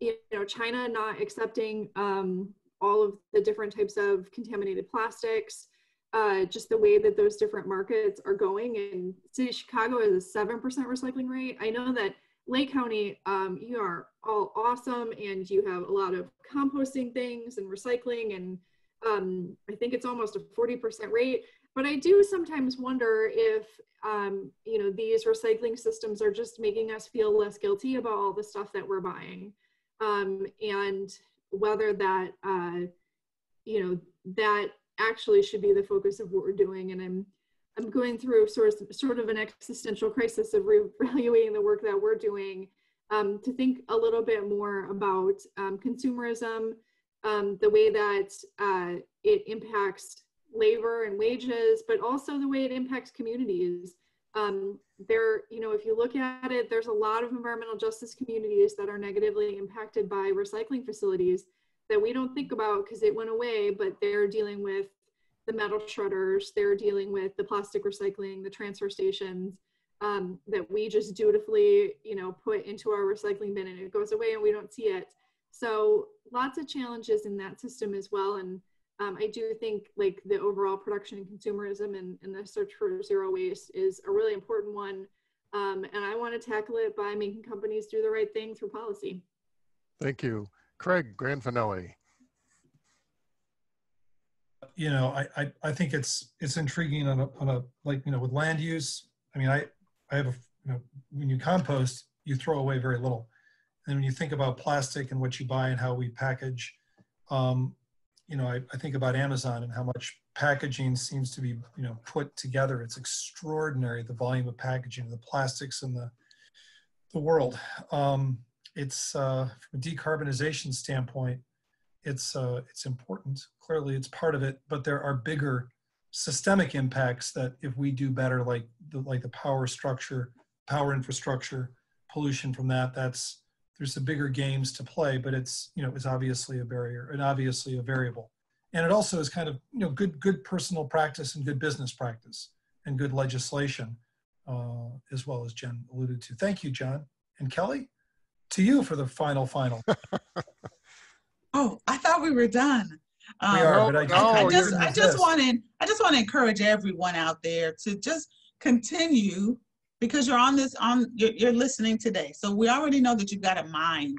you know China not accepting um, all of the different types of contaminated plastics. Uh, just the way that those different markets are going. And city of Chicago has a seven percent recycling rate. I know that Lake County, um, you are all awesome, and you have a lot of composting things and recycling, and um, I think it's almost a forty percent rate. But I do sometimes wonder if um, you know these recycling systems are just making us feel less guilty about all the stuff that we're buying um, and whether that uh, you know that actually should be the focus of what we're doing and i'm i'm going through sort of, sort of an existential crisis of reevaluating the work that we're doing um, to think a little bit more about um, consumerism, um, the way that uh, it impacts labor and wages, but also the way it impacts communities. Um, there, you know, if you look at it, there's a lot of environmental justice communities that are negatively impacted by recycling facilities that we don't think about because it went away, but they're dealing with the metal shredders, they're dealing with the plastic recycling, the transfer stations um, that we just dutifully, you know, put into our recycling bin and it goes away and we don't see it. So lots of challenges in that system as well. And um, I do think like the overall production and consumerism and, and the search for zero waste is a really important one. Um, and I want to tackle it by making companies do the right thing through policy. Thank you. Craig Granfanelli. You know, I, I, I think it's it's intriguing on a, on a like you know with land use. I mean, I I have a you know when you compost, you throw away very little, and when you think about plastic and what you buy and how we package, um, you know, I, I think about Amazon and how much packaging seems to be you know put together. It's extraordinary the volume of packaging, the plastics in the the world. Um, it's uh, from a decarbonization standpoint, it's uh, it's important. Clearly, it's part of it, but there are bigger systemic impacts that if we do better, like the like the power structure, power infrastructure, pollution from that, that's there's the bigger games to play, but it's you know it's obviously a barrier and obviously a variable, and it also is kind of you know good good personal practice and good business practice and good legislation, uh, as well as Jen alluded to. Thank you, John and Kelly to you for the final final. (laughs) oh, I thought we were done. Um, we are, but I, no, I, I just, I just want to, I just want to encourage everyone out there to just continue because you're on this, on you're, you're listening today. So we already know that you've got a mind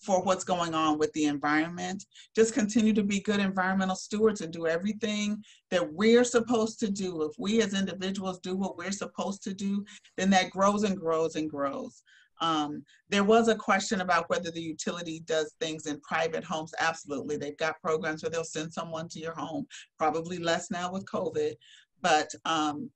for what's going on with the environment. Just continue to be good environmental stewards and do everything that we're supposed to do. If we as individuals do what we're supposed to do, then that grows and grows and grows. Um, there was a question about whether the utility does things in private homes. Absolutely. They've got programs where they'll send someone to your home, probably less now with COVID, but um,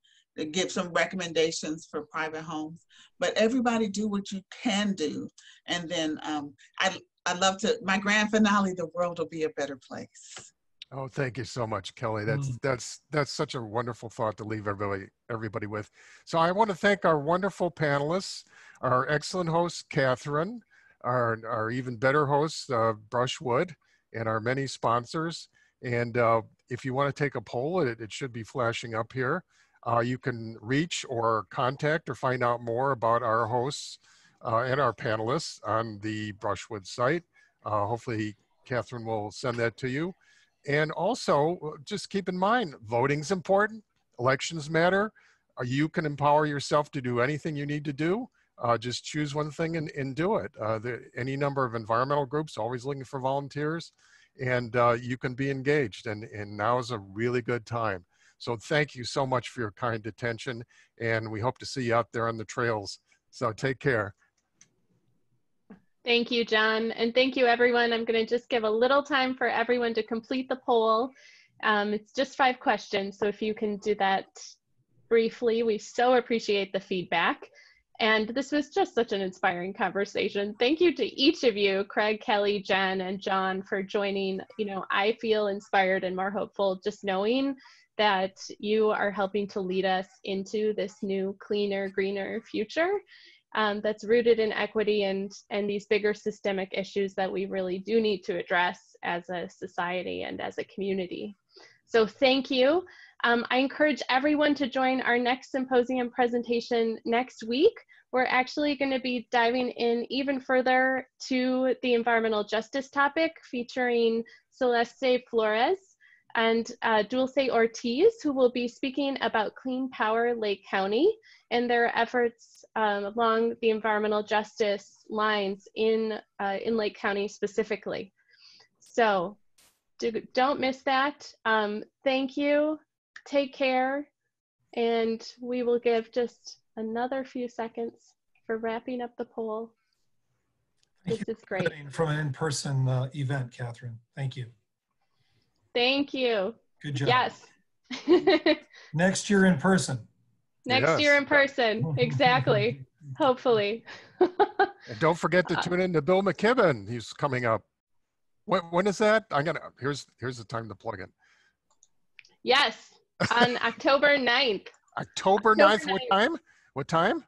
give some recommendations for private homes. But everybody do what you can do. And then um, I, I love to, my grand finale, the world will be a better place. Oh, thank you so much, Kelly. That's Mm. that's that's such a wonderful thought to leave everybody everybody with. So I want to thank our wonderful panelists, our excellent host Catherine, our our even better host uh, Brushwood, and our many sponsors. And uh, if you want to take a poll, it, it should be flashing up here. Uh, you can reach or contact or find out more about our hosts uh, and our panelists on the Brushwood site. Uh, hopefully, Catherine will send that to you. And also, uh, just keep in mind, voting's important. Elections matter. Uh, you can empower yourself to do anything you need to do. Uh, just choose one thing and, and do it. Uh, the, any number of environmental groups always looking for volunteers, and uh, you can be engaged. And, and now is a really good time. So thank you so much for your kind attention, and we hope to see you out there on the trails. So take care. Thank you, John. And thank you, everyone. I'm going to just give a little time for everyone to complete the poll. Um, it's just five questions, so if you can do that briefly, we so appreciate the feedback. And this was just such an inspiring conversation. Thank you to each of you, Craig, Kelly, Jen, and John, for joining. You know, I feel inspired and more hopeful just knowing that you are helping to lead us into this new, cleaner, greener future um, that's rooted in equity and, and these bigger systemic issues that we really do need to address as a society and as a community. So thank you. Um, I encourage everyone to join our next symposium presentation next week. We're actually going to be diving in even further to the environmental justice topic featuring Celeste Flores and uh, Dulce Ortiz, who will be speaking about Clean Power Lake County and their efforts um, along the environmental justice lines in, uh, in Lake County specifically. So do, don't miss that. Um, thank you. Take care. And we will give just another few seconds for wrapping up the poll. Thank This is great. From an in-person uh, event, Catherine. Thank you. Thank you. Good job. Yes. (laughs) Next year in person. Next year in person. Exactly. (laughs) Hopefully. (laughs) And don't forget to Uh, tune in to Bill McKibben. He's coming up. When, when is that? I'm gonna, here's, here's the time to plug in. yes, on October 9th October October 9th, what time? What time?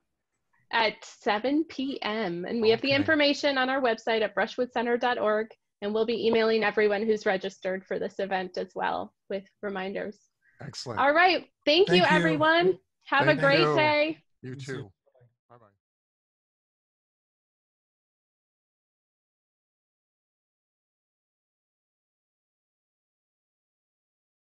at 7 p.m. And we have the information on our website at brushwoodcenter.org. And we'll be emailing everyone who's registered for this event as well with reminders. Excellent. All right. Thank, Thank you, everyone. Have Thank a great you. day. You too.